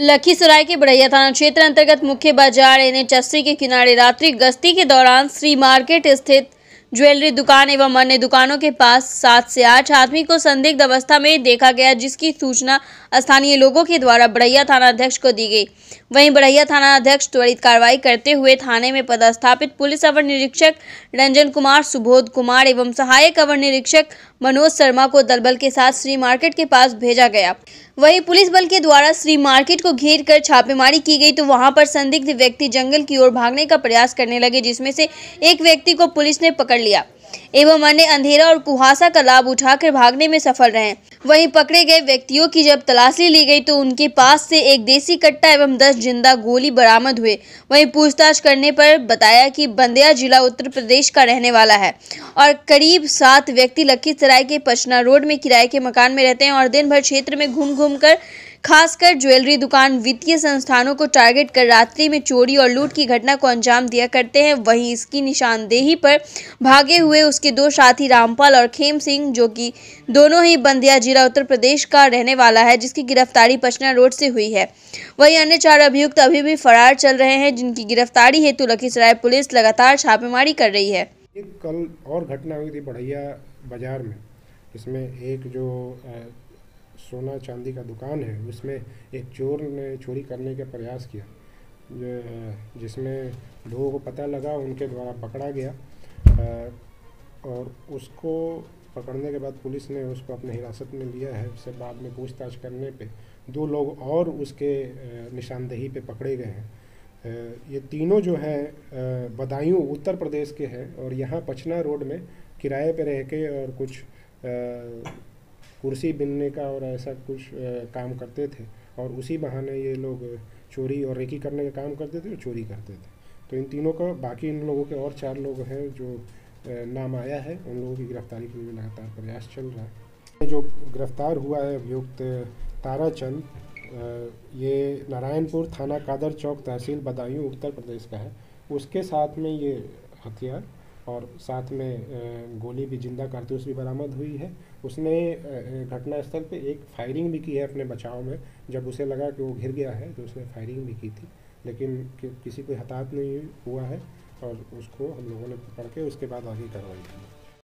लखीसराय के बड़ैया थाना क्षेत्र अंतर्गत मुख्य बाज़ार एन एच के किनारे रात्रि गश्ती के दौरान श्री मार्केट स्थित ज्वेलरी दुकान एवं अन्य दुकानों के पास सात से आठ आदमी को संदिग्ध अवस्था में देखा गया, जिसकी सूचना स्थानीय लोगों के द्वारा बड़ैया थाना अध्यक्ष को दी गई। वहीं बड़ैया थाना अध्यक्ष त्वरित कार्रवाई करते हुए थाने में पदस्थापित पुलिस अवर निरीक्षक रंजन कुमार, सुबोध कुमार एवं सहायक अवर निरीक्षक मनोज शर्मा को दलबल के साथ श्री मार्केट के पास भेजा गया। वहीं पुलिस बल के द्वारा श्री मार्केट को घेर कर छापेमारी की गई तो वहाँ पर संदिग्ध व्यक्ति जंगल की ओर भागने का प्रयास करने लगे, जिसमें से एक व्यक्ति को पुलिस ने पकड़ लिया। एवं अन्य अंधेरा और कुहासा का लाभ उठाकर भागने में सफल रहे। वहीं पकड़े गए व्यक्तियों की जब तलाशी ली गई तो उनके पास से एक देसी कट्टा एवं दस ज़िंदा गोली बरामद हुए। वहीं पूछताछ करने पर बताया कि बंदिया जिला उत्तर प्रदेश का रहने वाला है और करीब सात व्यक्ति लखीसराय के पचना रोड में किराए के मकान में रहते हैं और दिन भर क्षेत्र में घूम घूम खासकर ज्वेलरी दुकान वित्तीय संस्थानों को टारगेट कर रात्रि में चोरी और लूट की घटना को अंजाम दिया करते हैं। वहीं इसकी निशानदेही पर भागे हुए उसके दो साथी रामपाल और खेम सिंह, जो कि दोनों ही बंदिया जिला उत्तर प्रदेश का रहने वाला है, जिसकी गिरफ्तारी पचना रोड से हुई है। वहीं अन्य चार अभियुक्त अभी भी फरार चल रहे हैं, जिनकी गिरफ्तारी हेतु लखीसराय पुलिस लगातार छापेमारी कर रही है। कल और घटना हुई थी बढ़ैया बाज़ार में इसमें एक जो सोना चांदी का दुकान है, उसमें एक चोर ने चोरी करने का प्रयास किया। जिसमें लोगों को पता लगा, उनके द्वारा पकड़ा गया। और उसको पकड़ने के बाद पुलिस ने उसको अपने हिरासत में लिया है, उससे बाद में पूछताछ करने पे दो लोग और उसके निशानदेही पे पकड़े गए हैं। ये तीनों जो हैं बदायूं, उत्तर प्रदेश के हैं और यहाँ पचना रोड में किराए पे रह के और कुछ कुर्सी बिनने का और ऐसा कुछ काम करते थे। और उसी बहाने ये लोग चोरी और रेकी करने का काम करते थे और चोरी करते थे। तो इन तीनों का, बाकी इन लोगों के और चार लोग हैं जो नाम आया है, उन लोगों की गिरफ्तारी के लिए लगातार प्रयास चल रहा है। जो गिरफ़्तार हुआ है अभियुक्त ताराचंद ये नारायणपुर थाना कादर चौक तहसील बदायूं, उत्तर प्रदेश का है। उसके साथ में ये हथियार और साथ में गोली भी ज़िंदा कारतूस भी बरामद हुई है। उसने घटनास्थल पे एक फायरिंग भी की है अपने बचाव में। जब उसे लगा कि वो घिर गया है तो उसने फायरिंग भी की थी। लेकिन कि, किसी को हताहत नहीं हुआ है और उसको हम लोगों ने पकड़ के उसके बाद आगे कार्रवाई की।